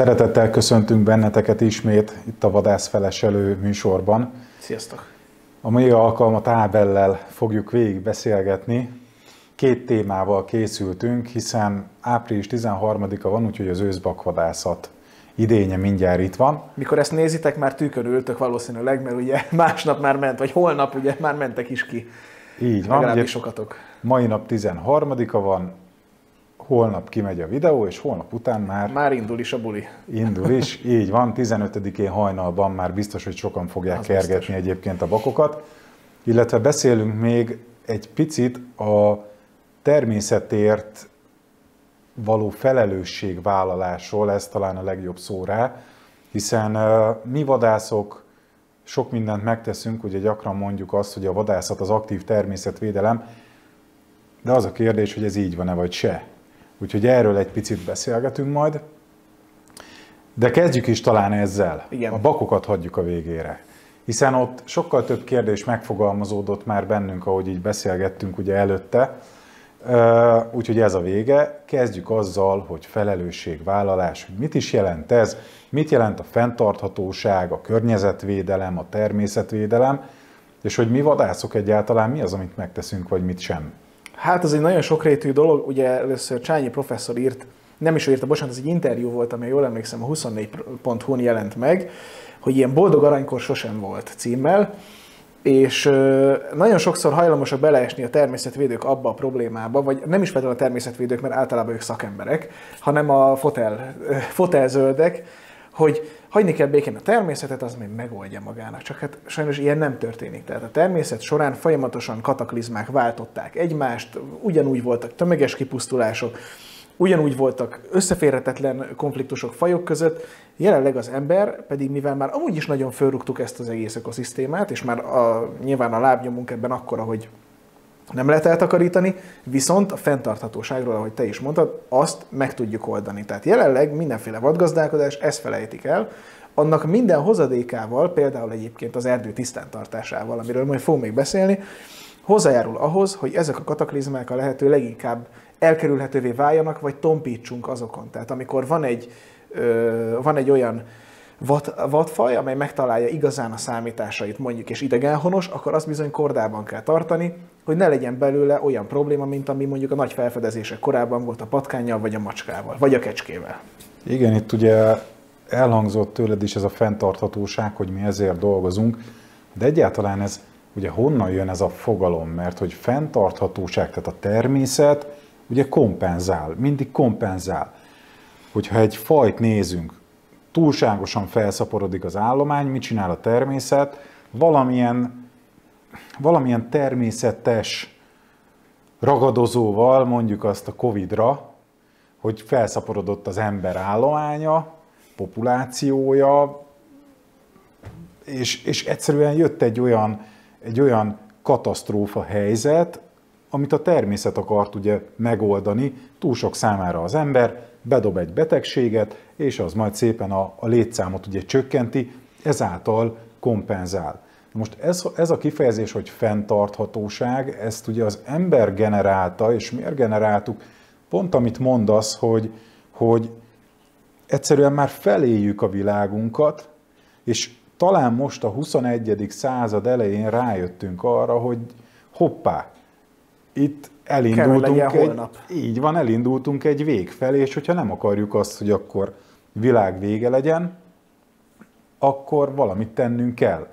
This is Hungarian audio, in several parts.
Szeretettel köszöntünk benneteket ismét itt a Vadászfeleselő műsorban. Sziasztok! A mai alkalmat Ábellel fogjuk végig beszélgetni. Két témával készültünk, hiszen április 13-a van, úgyhogy az őszbakvadászat idénye mindjárt itt van. Mikor ezt nézitek, már tűkön ültök valószínűleg, mert ugye másnap már ment, vagy holnap ugye már mentek is ki. Így van. Ugye sokatok. Mai nap 13-a van, holnap kimegy a videó, és holnap után már... Már indul is a buli. Indul is, így van, 15-én hajnalban már biztos, hogy sokan fogják Az kergetni biztos. egyébként a bakokat. Illetve beszélünk még egy picit a természetért való felelősségvállalásról, ez talán a legjobb szó rá, hiszen mi vadászok sok mindent megteszünk, ugye gyakran mondjuk azt, hogy a vadászat az aktív természetvédelem, de az a kérdés, hogy ez így van-e vagy se. Úgyhogy erről egy picit beszélgetünk majd. De kezdjük is talán ezzel. Igen. A bakokat hagyjuk a végére. Hiszen ott sokkal több kérdés megfogalmazódott már bennünk, ahogy így beszélgettünk ugye előtte. Úgyhogy ez a vége. Kezdjük azzal, hogy felelősségvállalás, hogy mit is jelent ez, mit jelent a fenntarthatóság, a környezetvédelem, a természetvédelem, és hogy mi vadászok egyáltalán mi az, amit megteszünk, vagy mit sem. Hát ez egy nagyon sokrétű dolog, ugye először Csányi professzor írt, nem is írta, bocsánat, ez egy interjú volt, ami jól emlékszem a 24.hu-n jelent meg, hogy ilyen boldog aranykor sosem volt címmel, és nagyon sokszor hajlamosak beleesni a természetvédők abba a problémába, vagy nem is feltétlenül a természetvédők, mert általában ők szakemberek, hanem a fotel, fotelzöldek, hogy hagyni kell békén a természetet, az még megoldja magának. Csak hát sajnos ilyen nem történik. Tehát a természet során folyamatosan kataklizmák váltották egymást, ugyanúgy voltak tömeges kipusztulások, ugyanúgy voltak összeférhetetlen konfliktusok fajok között, jelenleg az ember pedig, mivel már amúgy is nagyon fölrúgtuk ezt az egész ökoszisztémát, és már a, nyilván a lábnyomunk ebben akkora, hogy nem lehet eltakarítani, viszont a fenntarthatóságról, ahogy te is mondtad, azt meg tudjuk oldani. Tehát jelenleg mindenféle vadgazdálkodás, ezt felejtik el, annak minden hozadékával, például egyébként az erdő tisztántartásával, amiről majd fogunk még beszélni, hozzájárul ahhoz, hogy ezek a kataklizmák a lehető leginkább elkerülhetővé váljanak, vagy tompítsunk azokon. Tehát amikor van egy, ö, van egy olyan vad, vadfaj, amely megtalálja igazán a számításait mondjuk, és idegenhonos, akkor azt bizony kordában kell tartani, hogy ne legyen belőle olyan probléma, mint ami mondjuk a nagy felfedezések korábban volt a patkányjal, vagy a macskával, vagy a kecskével. Igen, itt ugye elhangzott tőled is ez a fenntarthatóság, hogy mi ezért dolgozunk, de egyáltalán ez ugye honnan jön ez a fogalom, mert hogy fenntarthatóság, tehát a természet ugye kompenzál, mindig kompenzál. Hogyha egy fajt nézünk, túlságosan felszaporodik az állomány, mit csinál a természet? Valamilyen, valamilyen természetes ragadozóval, mondjuk azt a Covid-ra, hogy felszaporodott az ember állománya, populációja, és, és egyszerűen jött egy olyan, egy olyan katasztrófa helyzet, amit a természet akart ugye megoldani, túl sok számára az ember, bedob egy betegséget, és az majd szépen a, a létszámot ugye csökkenti, ezáltal kompenzál. Most ez, ez a kifejezés, hogy fenntarthatóság, ezt ugye az ember generálta, és miért generáltuk? Pont amit mondasz, hogy, hogy egyszerűen már feléjük a világunkat, és talán most a 21. század elején rájöttünk arra, hogy hoppá, itt elindultunk egy, holnap. így van, elindultunk egy vég felé, és hogyha nem akarjuk azt, hogy akkor világ vége legyen, akkor valamit tennünk kell.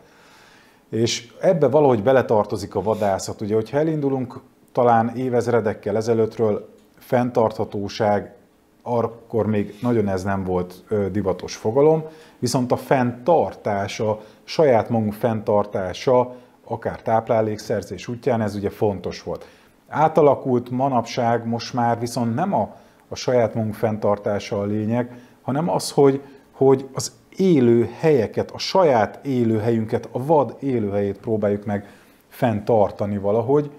És ebbe valahogy beletartozik a vadászat. Ugye, hogyha elindulunk talán évezredekkel ezelőttről, fenntarthatóság, akkor még nagyon ez nem volt divatos fogalom, viszont a fenntartása, saját magunk fenntartása, akár táplálékszerzés útján, ez ugye fontos volt. Átalakult manapság most már viszont nem a, a saját magunk fenntartása a lényeg, hanem az, hogy, hogy az élő helyeket, a saját élőhelyünket, a vad élőhelyét próbáljuk meg fenntartani valahogy.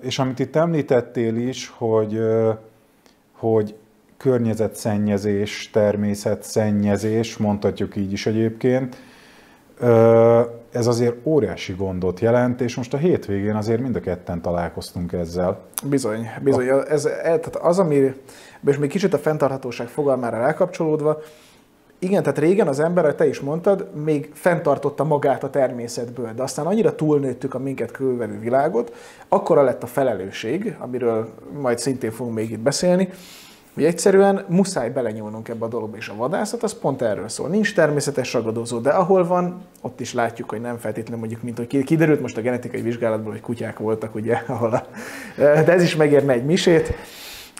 És amit itt említettél is, hogy, hogy környezetszennyezés, természetszennyezés, mondhatjuk így is egyébként, ez azért óriási gondot jelent, és most a hétvégén azért mind a ketten találkoztunk ezzel. Bizony, bizony. Ez, ez, tehát az, ami, és még kicsit a fenntarthatóság fogalmára rákapcsolódva, igen, tehát régen az ember, ahogy te is mondtad, még fenntartotta magát a természetből, de aztán annyira túlnőttük a minket körülvevő világot, akkora lett a felelősség, amiről majd szintén fogunk még itt beszélni, hogy egyszerűen muszáj belenyúlnunk ebbe a dologba, és a vadászat az pont erről szól. Nincs természetes ragadozó, de ahol van, ott is látjuk, hogy nem feltétlenül mondjuk, mint hogy kiderült most a genetikai vizsgálatból, hogy kutyák voltak, ugye, ahol a, de ez is megérne egy misét.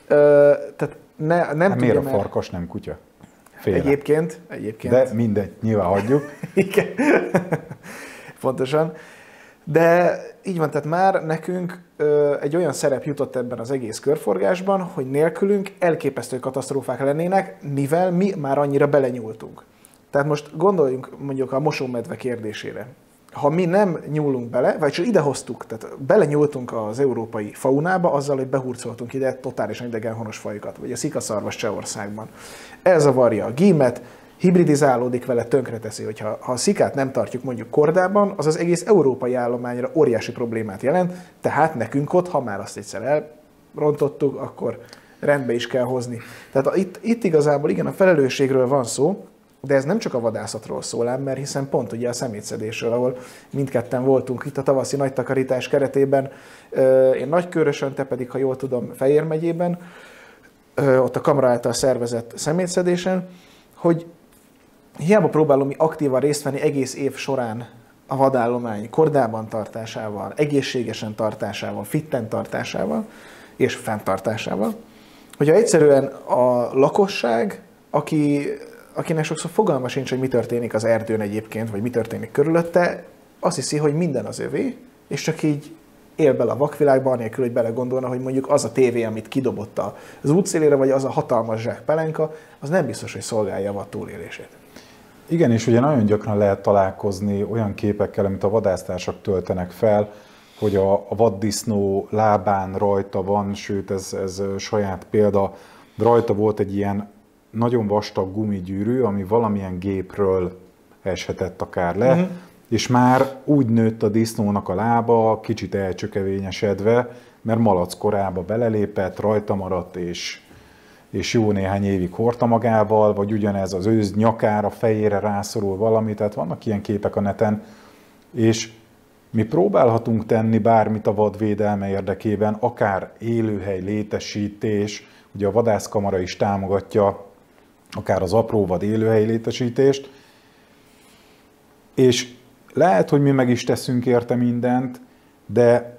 Tehát ne, nem hát tudja, miért a farkas nem kutya? Félre. Egyébként, egyébként. De mindegy, nyilván hagyjuk. Igen. Pontosan. De így van, tehát már nekünk ö, egy olyan szerep jutott ebben az egész körforgásban, hogy nélkülünk elképesztő katasztrófák lennének, mivel mi már annyira belenyúltunk. Tehát most gondoljunk mondjuk a mosómedve kérdésére. Ha mi nem nyúlunk bele, vagy csak idehoztuk, tehát belenyúltunk az európai faunába azzal, hogy behurcoltunk ide totálisan idegenhonos fajokat, vagy a szikaszarvas Csehországban. Elzavarja a gímet, hibridizálódik vele, tönkreteszi. Hogyha ha a szikát nem tartjuk mondjuk kordában, az az egész európai állományra óriási problémát jelent, tehát nekünk ott, ha már azt egyszer elrontottuk, akkor rendbe is kell hozni. Tehát itt, itt igazából igen, a felelősségről van szó, de ez nem csak a vadászatról szól ám, mert hiszen pont ugye a szemétszedésről, ahol mindketten voltunk itt a tavaszi nagy takarítás keretében, én Nagykörösön, te pedig, ha jól tudom, Fejér megyében, ott a kamera által szervezett szemétszedésen, hogy hiába próbálom mi aktívan részt venni egész év során a vadállomány kordában tartásával, egészségesen tartásával, fitten tartásával és fenntartásával, hogyha egyszerűen a lakosság, aki, akinek sokszor fogalma sincs, hogy mi történik az erdőn egyébként, vagy mi történik körülötte, azt hiszi, hogy minden az övé, és csak így él bele a vakvilágban, anélkül, hogy belegondolna, hogy mondjuk az a tévé, amit kidobott az útszélére, vagy az a hatalmas zsák pelenka, az nem biztos, hogy szolgálja a túlélését. Igen, és ugye nagyon gyakran lehet találkozni olyan képekkel, amit a vadásztársak töltenek fel, hogy a, a vaddisznó lábán rajta van, sőt ez, ez saját példa, rajta volt egy ilyen nagyon vastag gumigyűrű, ami valamilyen gépről eshetett akár le, uh-huh. és már úgy nőtt a disznónak a lába, kicsit elcsökevényesedve, mert malac korába belelépett, rajta maradt, és és jó néhány évig hordta magával, vagy ugyanez az őz nyakára, fejére rászorul valami, tehát vannak ilyen képek a neten, és mi próbálhatunk tenni bármit a vadvédelme érdekében, akár élőhely létesítés, ugye a vadászkamara is támogatja akár az apró vad élőhely létesítést, és lehet, hogy mi meg is teszünk érte mindent, de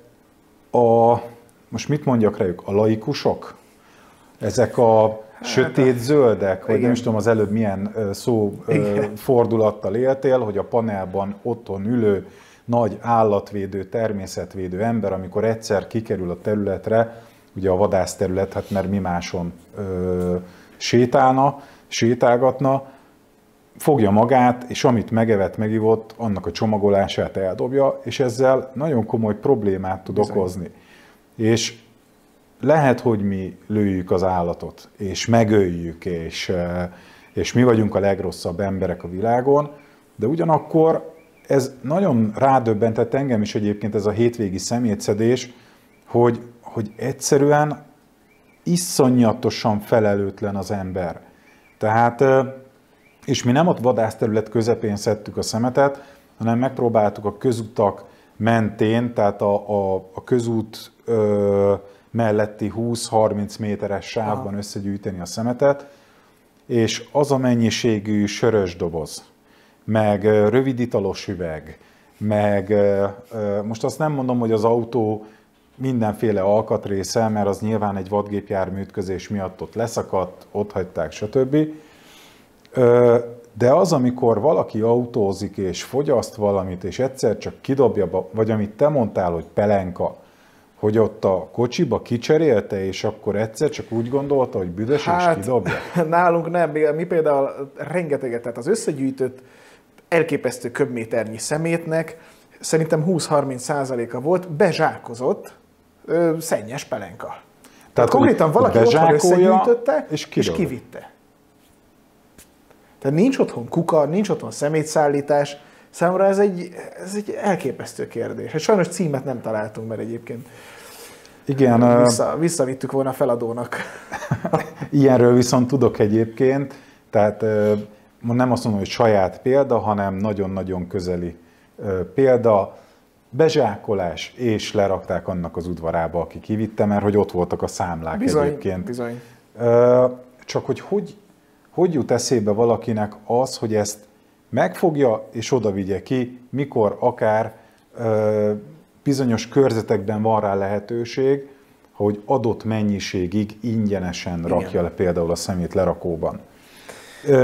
a, most mit mondjak rájuk, a laikusok, ezek a sötét zöldek, vagy nem is tudom az előbb milyen szó Igen. fordulattal éltél, hogy a panelban otthon ülő nagy állatvédő, természetvédő ember, amikor egyszer kikerül a területre, ugye a vadászterület, hát mert mi máson ö, sétálna, sétálgatna, fogja magát, és amit megevett, megivott, annak a csomagolását eldobja, és ezzel nagyon komoly problémát tud Bizony. okozni. És lehet, hogy mi lőjük az állatot, és megöljük, és, eh, és mi vagyunk a legrosszabb emberek a világon, de ugyanakkor ez nagyon rádöbbentett engem is egyébként ez a hétvégi szemétszedés, hogy, hogy egyszerűen iszonyatosan felelőtlen az ember. Tehát, eh, és mi nem ott vadászterület közepén szedtük a szemetet, hanem megpróbáltuk a közutak mentén, tehát a, a, a közút ö, melletti 20-30 méteres sávban Aha. összegyűjteni a szemetet, és az a mennyiségű sörös doboz, meg röviditalos üveg, meg most azt nem mondom, hogy az autó mindenféle alkatrésze, mert az nyilván egy vadgépjármű ütközés miatt ott leszakadt, ott hagyták, stb. De az, amikor valaki autózik és fogyaszt valamit, és egyszer csak kidobja, vagy amit te mondtál, hogy pelenka, hogy ott a kocsiba kicserélte, és akkor egyszer csak úgy gondolta, hogy büdös hát, és kidobja? Nálunk nem, mi például rengeteget, tehát az összegyűjtött elképesztő köbméternyi szemétnek szerintem 20-30 százaléka volt bezsákozott ö, szennyes pelenka. Tehát, tehát konkrétan valaki otthon összegyűjtötte és, és kivitte. Tehát nincs otthon kuka, nincs otthon szemétszállítás, Számomra ez egy, ez egy elképesztő kérdés. Hát sajnos címet nem találtunk, mert egyébként Igen, vissza, visszavittük volna a feladónak. Ilyenről viszont tudok egyébként, tehát nem azt mondom, hogy saját példa, hanem nagyon-nagyon közeli példa. Bezsákolás, és lerakták annak az udvarába, aki kivitte, mert hogy ott voltak a számlák Bizony, egyébként. bizony. Csak hogy, hogy hogy jut eszébe valakinek az, hogy ezt megfogja és oda vigye ki, mikor akár bizonyos körzetekben van rá lehetőség, hogy adott mennyiségig ingyenesen Igen. rakja le például a szemét lerakóban.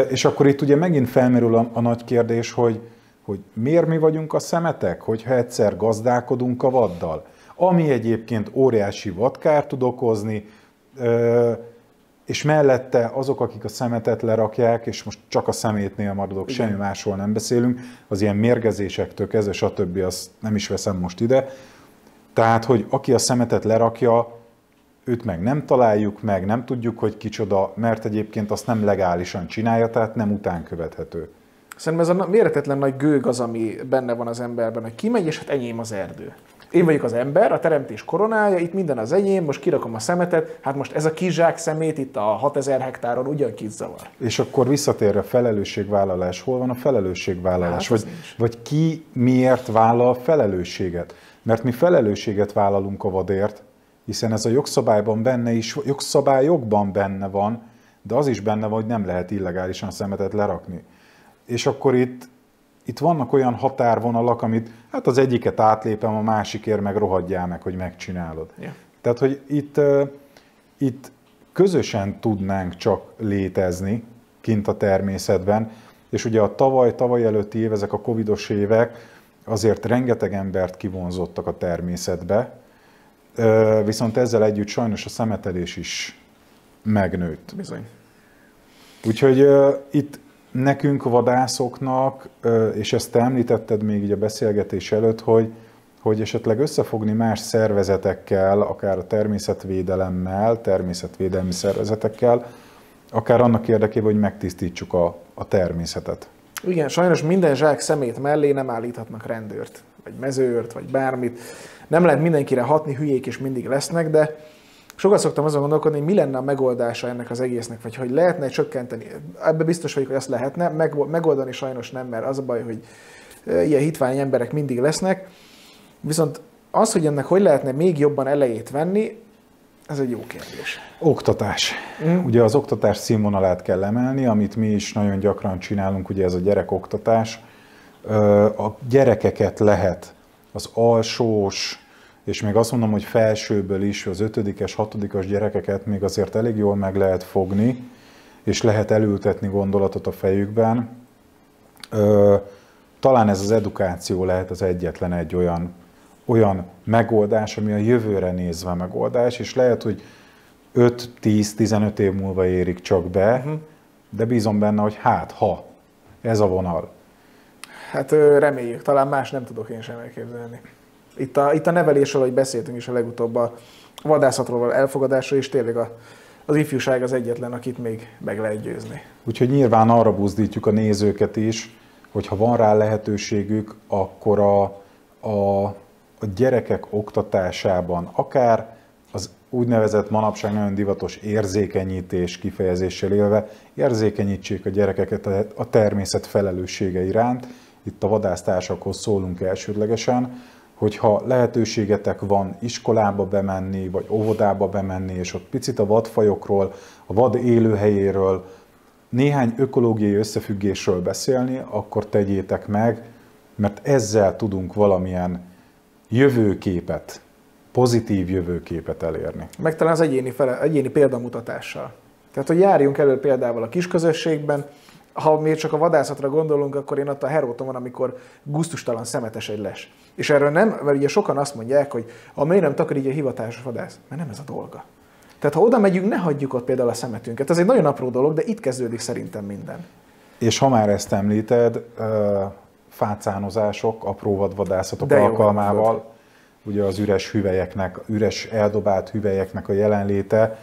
És akkor itt ugye megint felmerül a, a nagy kérdés, hogy, hogy miért mi vagyunk a szemetek, hogyha egyszer gazdálkodunk a vaddal, ami egyébként óriási vadkárt tud okozni, és mellette azok, akik a szemetet lerakják, és most csak a szemétnél maradok, Igen. semmi másról nem beszélünk, az ilyen mérgezésektől kezdve, stb. azt nem is veszem most ide. Tehát, hogy aki a szemetet lerakja, őt meg nem találjuk meg, nem tudjuk, hogy kicsoda, mert egyébként azt nem legálisan csinálja, tehát nem utánkövethető. Szerintem ez a méretetlen nagy gőg az, ami benne van az emberben, hogy kimegy, és hát enyém az erdő. Én vagyok az ember, a teremtés koronája, itt minden az enyém, most kirakom a szemetet, hát most ez a kis zsák szemét itt a 6000 hektáron ugyan zavar. És akkor visszatérve felelősségvállalás, hol van a felelősségvállalás? Hát, vagy, vagy ki miért vállal felelősséget? Mert mi felelősséget vállalunk a vadért, hiszen ez a jogszabályban benne is, jogszabályokban benne van, de az is benne van, hogy nem lehet illegálisan szemetet lerakni. És akkor itt, itt vannak olyan határvonalak, amit hát az egyiket átlépem, a másikért meg rohadjál meg, hogy megcsinálod. Ja. Tehát, hogy itt, itt közösen tudnánk csak létezni kint a természetben, és ugye a tavaly, tavaly előtti év, ezek a covidos évek azért rengeteg embert kivonzottak a természetbe, viszont ezzel együtt sajnos a szemetelés is megnőtt. Bizony. Úgyhogy uh, itt nekünk vadászoknak, és ezt te említetted még így a beszélgetés előtt, hogy, hogy esetleg összefogni más szervezetekkel, akár a természetvédelemmel, természetvédelmi szervezetekkel, akár annak érdekében, hogy megtisztítsuk a, a természetet. Igen, sajnos minden zsák szemét mellé nem állíthatnak rendőrt, vagy mezőrt, vagy bármit. Nem lehet mindenkire hatni, hülyék is mindig lesznek, de sokat szoktam azon gondolkodni, hogy mi lenne a megoldása ennek az egésznek, vagy hogy lehetne csökkenteni. Ebbe biztos vagyok, hogy azt lehetne, meg, megoldani sajnos nem, mert az a baj, hogy ilyen hitvány emberek mindig lesznek. Viszont az, hogy ennek hogy lehetne még jobban elejét venni, ez egy jó kérdés. Oktatás. Mm. Ugye az oktatás színvonalát kell emelni, amit mi is nagyon gyakran csinálunk, ugye ez a gyerekoktatás. A gyerekeket lehet az alsós, és még azt mondom, hogy felsőből is, az ötödikes, hatodikos gyerekeket még azért elég jól meg lehet fogni, és lehet elültetni gondolatot a fejükben. Ö, Talán ez az edukáció lehet az egyetlen egy olyan, olyan megoldás, ami a jövőre nézve megoldás, és lehet, hogy 5-10-15 év múlva érik csak be, uh-huh. de bízom benne, hogy hát, ha ez a vonal. Hát reméljük, talán más nem tudok én sem elképzelni. Itt a, itt a nevelésről, hogy beszéltünk is a legutóbb a vadászatról, elfogadásról, és tényleg a, az ifjúság az egyetlen, akit még meg lehet győzni. Úgyhogy nyilván arra buzdítjuk a nézőket is, hogy ha van rá lehetőségük, akkor a, a, a gyerekek oktatásában, akár az úgynevezett manapság nagyon divatos érzékenyítés kifejezéssel élve, érzékenyítsék a gyerekeket a- természet felelőssége iránt. Itt a vadásztársakhoz szólunk elsődlegesen, hogyha lehetőségetek van iskolába bemenni, vagy óvodába bemenni, és ott picit a vadfajokról, a vad élőhelyéről, néhány ökológiai összefüggésről beszélni, akkor tegyétek meg, mert ezzel tudunk valamilyen jövőképet, pozitív jövőképet elérni. Meg talán az egyéni, fele, egyéni példamutatással. Tehát, hogy járjunk elő példával a kisközösségben, ha még csak a vadászatra gondolunk, akkor én ott a heróton van, amikor gusztustalan szemetes egy les. És erről nem, mert ugye sokan azt mondják, hogy a miért nem takarít a hivatásos vadász, mert nem ez a dolga. Tehát ha oda megyünk, ne hagyjuk ott például a szemetünket. Ez egy nagyon apró dolog, de itt kezdődik szerintem minden. És ha már ezt említed, fácánozások, apró vadvadászatok De jó alkalmával, ugye az üres hüvelyeknek, üres eldobált hüvelyeknek a jelenléte,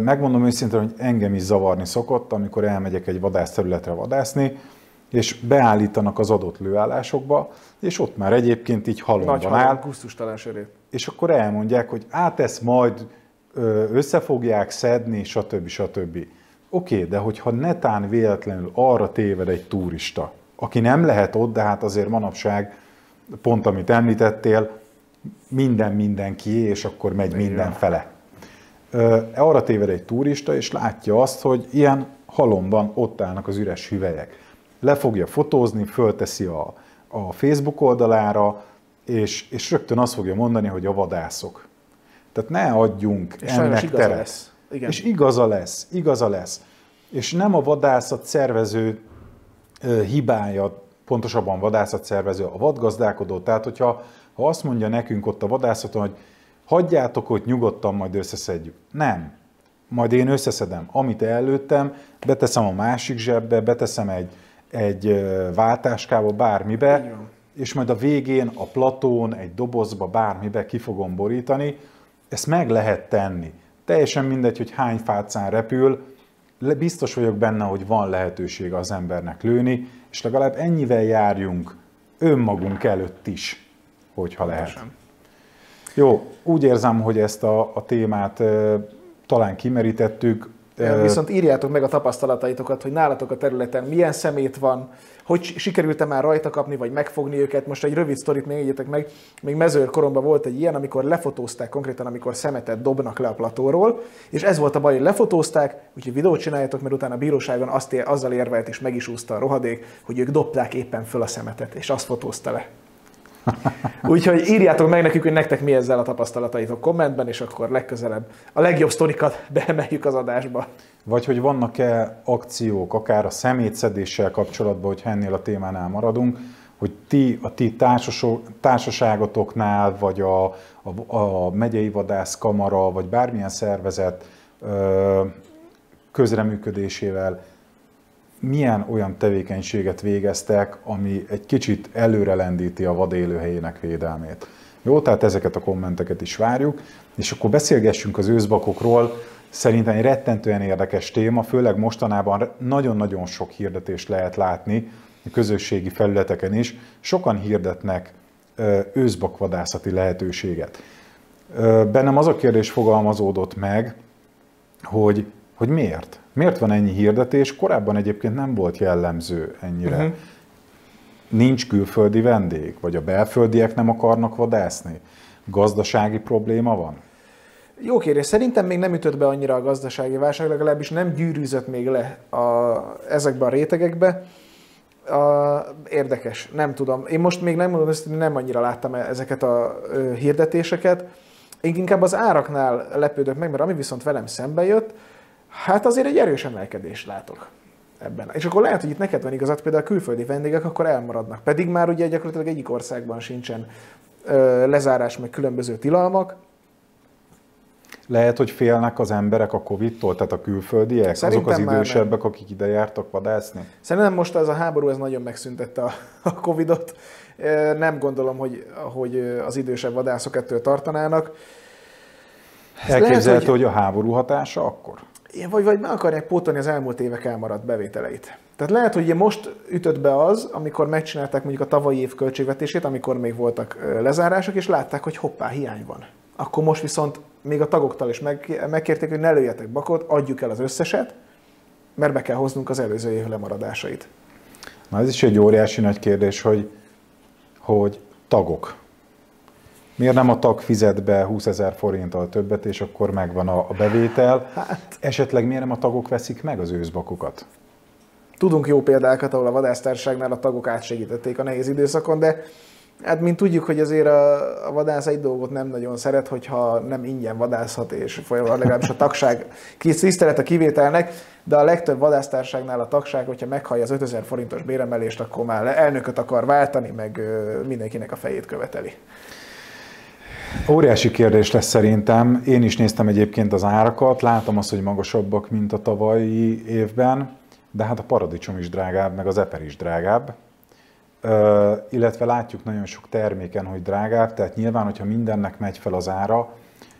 megmondom őszintén, hogy engem is zavarni szokott, amikor elmegyek egy vadászterületre vadászni, és beállítanak az adott lőállásokba, és ott már egyébként így halomban Nagy áll, halom, gusztustalan sörét. és akkor elmondják, hogy át ezt majd ö, össze fogják szedni, stb. stb. Oké, okay, de hogyha netán véletlenül arra téved egy turista, aki nem lehet ott, de hát azért manapság, pont amit említettél, minden mindenki, és akkor megy minden fele. Arra téved egy turista, és látja azt, hogy ilyen halomban ott állnak az üres hüvelyek. Le fogja fotózni, fölteszi a, a Facebook oldalára, és, és rögtön azt fogja mondani, hogy a vadászok. Tehát ne adjunk És ennek teret. lesz. Igen. És igaza lesz, igaza lesz. És nem a vadászat szervező hibája, pontosabban vadászat szervező, a vadgazdálkodó. Tehát, hogyha ha azt mondja nekünk ott a vadászaton, hogy hagyjátok, hogy nyugodtan majd összeszedjük. Nem. Majd én összeszedem. Amit előttem, beteszem a másik zsebbe, beteszem egy, egy váltáskába, bármibe, és majd a végén a platón, egy dobozba, bármibe ki fogom borítani. Ezt meg lehet tenni. Teljesen mindegy, hogy hány fácán repül, biztos vagyok benne, hogy van lehetősége az embernek lőni, és legalább ennyivel járjunk önmagunk előtt is, hogyha lehet. Jó, úgy érzem, hogy ezt a, a témát ö, talán kimerítettük. Ö, Viszont írjátok meg a tapasztalataitokat, hogy nálatok a területen milyen szemét van, hogy sikerült-e már rajta kapni, vagy megfogni őket. Most egy rövid sztorit még egyetek meg. Még mezőr koromban volt egy ilyen, amikor lefotózták konkrétan, amikor szemetet dobnak le a platóról, és ez volt a baj, hogy lefotózták, úgyhogy videót csináljatok, mert utána a bíróságon azt ér, azzal érvelt és meg is úszta a rohadék, hogy ők dobták éppen föl a szemetet, és azt fotózta le. Úgyhogy írjátok meg nekünk, hogy nektek mi ezzel a tapasztalataitok kommentben, és akkor legközelebb a legjobb sztorikat beemeljük az adásba. Vagy hogy vannak-e akciók, akár a szemétszedéssel kapcsolatban, hogy ennél a témánál maradunk, hogy ti, a ti társaságotoknál, vagy a, a, a megyei vadászkamara, vagy bármilyen szervezet ö, közreműködésével milyen olyan tevékenységet végeztek, ami egy kicsit előrelendíti a vad élőhelyének védelmét. Jó, tehát ezeket a kommenteket is várjuk, és akkor beszélgessünk az őszbakokról. Szerintem egy rettentően érdekes téma, főleg mostanában nagyon-nagyon sok hirdetést lehet látni a közösségi felületeken is. Sokan hirdetnek őszbakvadászati lehetőséget. Bennem az a kérdés fogalmazódott meg, hogy, hogy miért? Miért van ennyi hirdetés? Korábban egyébként nem volt jellemző ennyire. Uh-huh. Nincs külföldi vendég? Vagy a belföldiek nem akarnak vadászni? Gazdasági probléma van? Jó kérdés, szerintem még nem ütött be annyira a gazdasági válság, legalábbis nem gyűrűzött még le a, ezekbe a rétegekbe. A, érdekes, nem tudom. Én most még nem mondom, ezt nem annyira láttam ezeket a ö, hirdetéseket. Én inkább az áraknál lepődök meg, mert ami viszont velem szembe jött, hát azért egy erős emelkedést látok ebben. És akkor lehet, hogy itt neked van igazad, például a külföldi vendégek akkor elmaradnak. Pedig már ugye gyakorlatilag egyik országban sincsen ö, lezárás, meg különböző tilalmak, Lehet, hogy félnek az emberek a Covid-tól, tehát a külföldiek, Szerintem azok az idősebbek, akik ide jártak vadászni? Szerintem most ez a háború ez nagyon megszüntette a, a Covid-ot. Nem gondolom, hogy, hogy az idősebb vadászok ettől tartanának. Elképzelhető, hogy... hogy a háború hatása akkor? Vagy, vagy meg akarják pótolni az elmúlt évek elmaradt bevételeit. Tehát lehet, hogy most ütött be az, amikor megcsinálták mondjuk a tavalyi év költségvetését, amikor még voltak lezárások, és látták, hogy hoppá, hiány van. Akkor most viszont még a tagoktól is meg, megkérték, hogy ne lőjetek bakot, adjuk el az összeset, mert be kell hoznunk az előző év lemaradásait. Na ez is egy óriási nagy kérdés, hogy, hogy tagok. Miért nem a tag fizet be 20 ezer forinttal többet, és akkor megvan a, a bevétel? Hát. Esetleg miért nem a tagok veszik meg az őszbakokat? Tudunk jó példákat, ahol a vadásztárságnál a tagok átsegítették a nehéz időszakon, de hát mint tudjuk, hogy azért a, a vadász egy dolgot nem nagyon szeret, hogyha nem ingyen vadászhat, és folyamatosan legalábbis a tagság tisztelet a kivételnek, de a legtöbb vadásztárságnál a tagság, hogyha meghallja az 5000 forintos béremelést, akkor már elnököt akar váltani, meg mindenkinek a fejét követeli. Óriási kérdés lesz szerintem. Én is néztem egyébként az árakat, látom azt, hogy magasabbak, mint a tavalyi évben, de hát a paradicsom is drágább, meg az eper is drágább. Ö, illetve látjuk nagyon sok terméken, hogy drágább, tehát nyilván, hogyha mindennek megy fel az ára,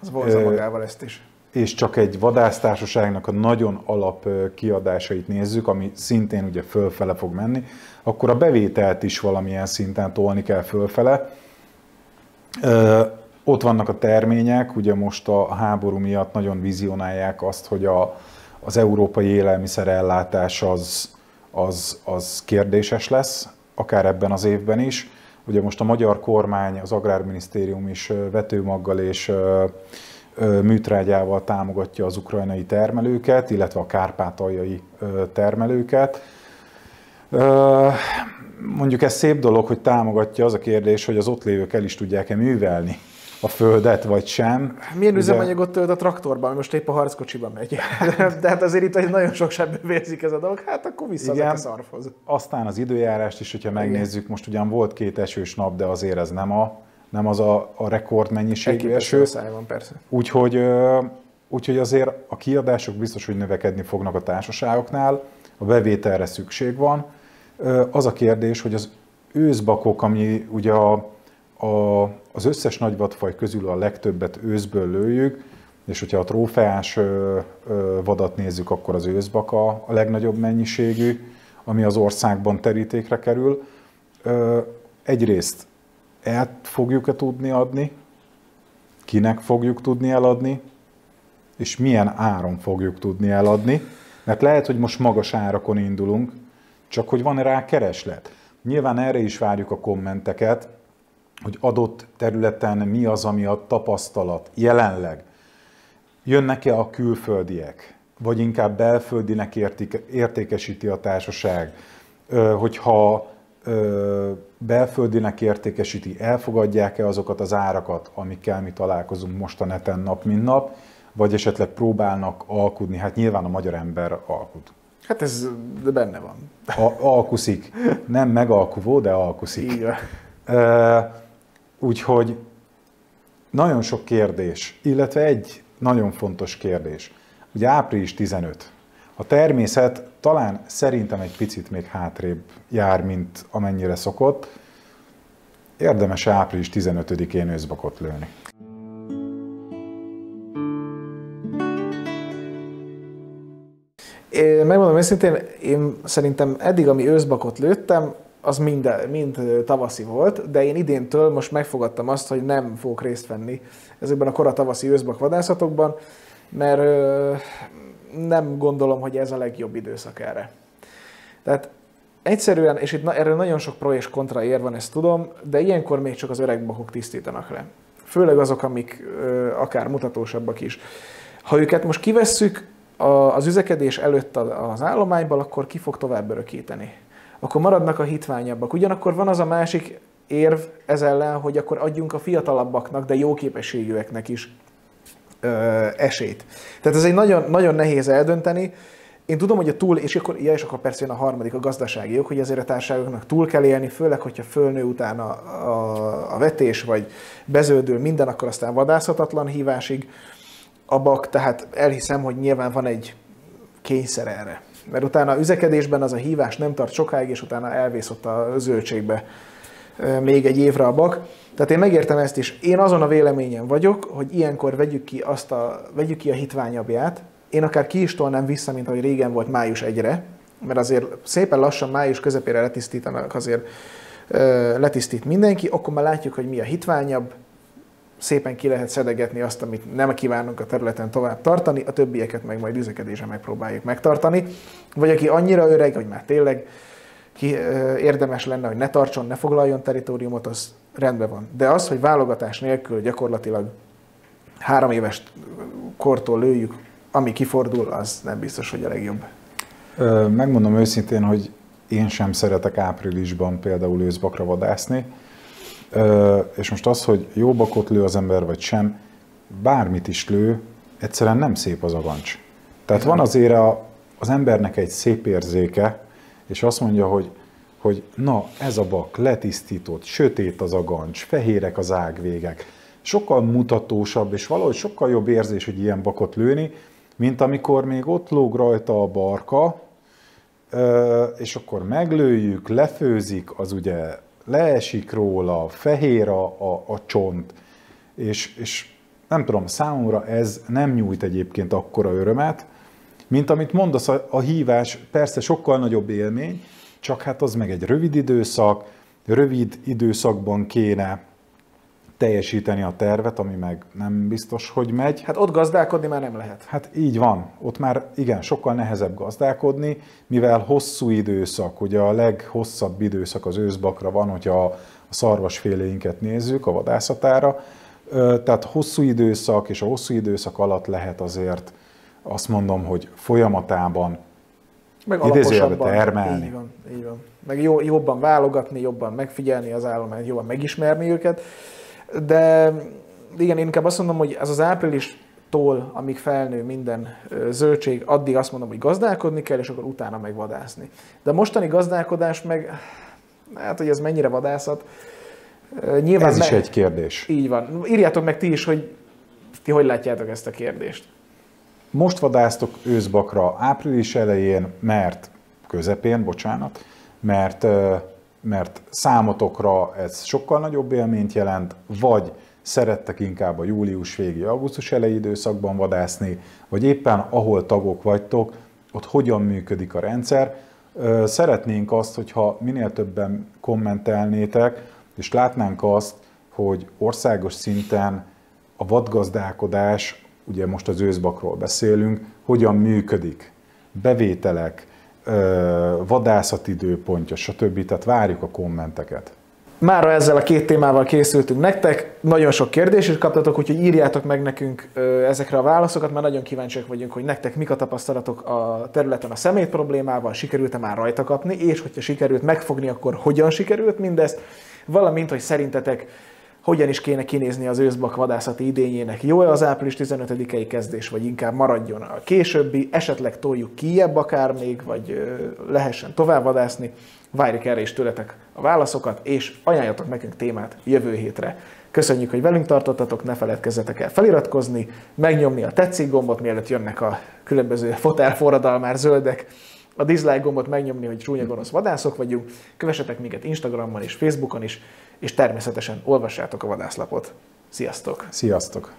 Az vonza Ö, magával ezt is. és csak egy vadásztársaságnak a nagyon alap kiadásait nézzük, ami szintén ugye fölfele fog menni, akkor a bevételt is valamilyen szinten tolni kell fölfele. Ott vannak a termények, ugye most a háború miatt nagyon vizionálják azt, hogy a, az európai élelmiszerellátás az, az, az kérdéses lesz, akár ebben az évben is. Ugye most a magyar kormány, az Agrárminisztérium is vetőmaggal és műtrágyával támogatja az ukrajnai termelőket, illetve a kárpátaljai termelőket. Mondjuk ez szép dolog, hogy támogatja az a kérdés, hogy az ott lévők el is tudják-e művelni a földet, vagy sem. Milyen üzemanyagot tölt a traktorban, most épp a harckocsiba megy. De hát azért itt nagyon sok sebbe vérzik ez a dolog, hát akkor vissza Igen. a szarfhoz. Aztán az időjárást is, hogyha megnézzük, Igen. most ugyan volt két esős nap, de azért ez nem, a, nem az a, a rekordmennyiségű eső. van, persze. Úgyhogy, úgyhogy azért a kiadások biztos, hogy növekedni fognak a társaságoknál, a bevételre szükség van. Az a kérdés, hogy az őszbakok, ami ugye a a, az összes nagy vadfaj közül a legtöbbet őszből lőjük, és hogyha a trófeás vadat nézzük, akkor az őszbaka a legnagyobb mennyiségű, ami az országban terítékre kerül. Egyrészt el fogjuk-e tudni adni, kinek fogjuk tudni eladni, és milyen áron fogjuk tudni eladni, mert lehet, hogy most magas árakon indulunk, csak hogy van-e rá kereslet. Nyilván erre is várjuk a kommenteket, hogy adott területen mi az, ami a tapasztalat jelenleg. Jönnek-e a külföldiek, vagy inkább belföldinek értik, értékesíti a társaság, hogyha belföldinek értékesíti, elfogadják-e azokat az árakat, amikkel mi találkozunk most a neten nap, mint nap, vagy esetleg próbálnak alkudni, hát nyilván a magyar ember alkud. Hát ez benne van. A, alkuszik. Nem megalkuvó, de alkuszik. Igen. Úgyhogy nagyon sok kérdés, illetve egy nagyon fontos kérdés. Ugye április 15. A természet talán szerintem egy picit még hátrébb jár, mint amennyire szokott. Érdemes április 15-én őszbakot lőni. Én megmondom őszintén, én szerintem eddig, ami őszbakot lőttem, az mind, mind tavaszi volt, de én idéntől most megfogadtam azt, hogy nem fogok részt venni ezekben a kora tavaszi őszbak vadászatokban, mert nem gondolom, hogy ez a legjobb időszak erre. Tehát egyszerűen, és itt erről nagyon sok pro és kontra ér van, ezt tudom, de ilyenkor még csak az öreg bakok tisztítanak le. Főleg azok, amik akár mutatósabbak is. Ha őket most kivesszük az üzekedés előtt az állományból, akkor ki fog tovább örökíteni akkor maradnak a hitványabbak. Ugyanakkor van az a másik érv ez ellen, hogy akkor adjunk a fiatalabbaknak, de jó képességűeknek is ö, esélyt. Tehát ez egy nagyon, nagyon nehéz eldönteni. Én tudom, hogy a túl, és akkor, ja, és akkor persze jön a harmadik, a gazdasági jog, hogy azért a társaságoknak túl kell élni, főleg, hogyha fölnő utána a, a vetés, vagy beződül minden, akkor aztán vadászhatatlan hívásig a bak, tehát elhiszem, hogy nyilván van egy kényszer erre mert utána üzekedésben az a hívás nem tart sokáig, és utána elvész ott a zöldségbe még egy évre a bak. Tehát én megértem ezt is. Én azon a véleményen vagyok, hogy ilyenkor vegyük ki, azt a, vegyük ki a hitványabbját. Én akár ki is tolnám vissza, mint ahogy régen volt május 1-re, mert azért szépen lassan május közepére letisztítanak, azért letisztít mindenki, akkor már látjuk, hogy mi a hitványabb, szépen ki lehet szedegetni azt, amit nem kívánunk a területen tovább tartani, a többieket meg majd üzekedésen megpróbáljuk megtartani. Vagy aki annyira öreg, hogy már tényleg ki, érdemes lenne, hogy ne tartson, ne foglaljon teritoriumot, az rendben van. De az, hogy válogatás nélkül gyakorlatilag három éves kortól lőjük, ami kifordul, az nem biztos, hogy a legjobb. Megmondom őszintén, hogy én sem szeretek áprilisban például őszbakra vadászni és most az, hogy jó bakot lő az ember, vagy sem, bármit is lő, egyszerűen nem szép az agancs. Tehát van azért a, az embernek egy szép érzéke, és azt mondja, hogy, hogy na, ez a bak letisztított, sötét az agancs, fehérek az ágvégek, sokkal mutatósabb, és valahogy sokkal jobb érzés, hogy ilyen bakot lőni, mint amikor még ott lóg rajta a barka, és akkor meglőjük, lefőzik, az ugye leesik róla, fehér a, a, a csont, és, és nem tudom, számomra ez nem nyújt egyébként akkora örömet, mint amit mondasz, a, a hívás persze sokkal nagyobb élmény, csak hát az meg egy rövid időszak, rövid időszakban kéne teljesíteni a tervet, ami meg nem biztos, hogy megy. Hát ott gazdálkodni már nem lehet. Hát így van. Ott már igen, sokkal nehezebb gazdálkodni, mivel hosszú időszak, ugye a leghosszabb időszak az őszbakra van, hogyha a szarvasféléinket nézzük a vadászatára, tehát hosszú időszak, és a hosszú időszak alatt lehet azért azt mondom, hogy folyamatában Meg alaposabban. termelni. Így van, így van. Meg jó, jobban válogatni, jobban megfigyelni az állományt, jobban megismerni őket. De igen, én inkább azt mondom, hogy ez az áprilistól, amíg felnő minden zöldség, addig azt mondom, hogy gazdálkodni kell, és akkor utána meg vadászni. De a mostani gazdálkodás meg, hát hogy ez mennyire vadászat, nyilván Ez is me- egy kérdés. Így van. Írjátok meg ti is, hogy ti hogy látjátok ezt a kérdést. Most vadásztok őszbakra április elején, mert közepén, bocsánat, mert, mert számotokra ez sokkal nagyobb élményt jelent, vagy szerettek inkább a július végi, augusztus elejé időszakban vadászni, vagy éppen ahol tagok vagytok, ott hogyan működik a rendszer. Szeretnénk azt, hogyha minél többen kommentelnétek, és látnánk azt, hogy országos szinten a vadgazdálkodás, ugye most az őszbakról beszélünk, hogyan működik, bevételek, ö, vadászati időpontja, stb. Tehát várjuk a kommenteket. Mára ezzel a két témával készültünk nektek, nagyon sok kérdést is kaptatok, úgyhogy írjátok meg nekünk ezekre a válaszokat, mert nagyon kíváncsiak vagyunk, hogy nektek mik a tapasztalatok a területen a szemét problémával, sikerült-e már rajta kapni, és hogyha sikerült megfogni, akkor hogyan sikerült mindezt, valamint, hogy szerintetek hogyan is kéne kinézni az őszbak vadászati idényének. Jó-e az április 15-i kezdés, vagy inkább maradjon a későbbi, esetleg toljuk kijebb akár még, vagy lehessen tovább vadászni. Várjuk erre is tőletek a válaszokat, és ajánljatok nekünk témát jövő hétre. Köszönjük, hogy velünk tartottatok, ne feledkezzetek el feliratkozni, megnyomni a tetszik gombot, mielőtt jönnek a különböző fotel forradalmár zöldek, a dislike gombot megnyomni, hogy csúnya gonosz vadászok vagyunk, kövessetek minket Instagramon és Facebookon is, és természetesen olvassátok a vadászlapot. Sziasztok! Sziasztok!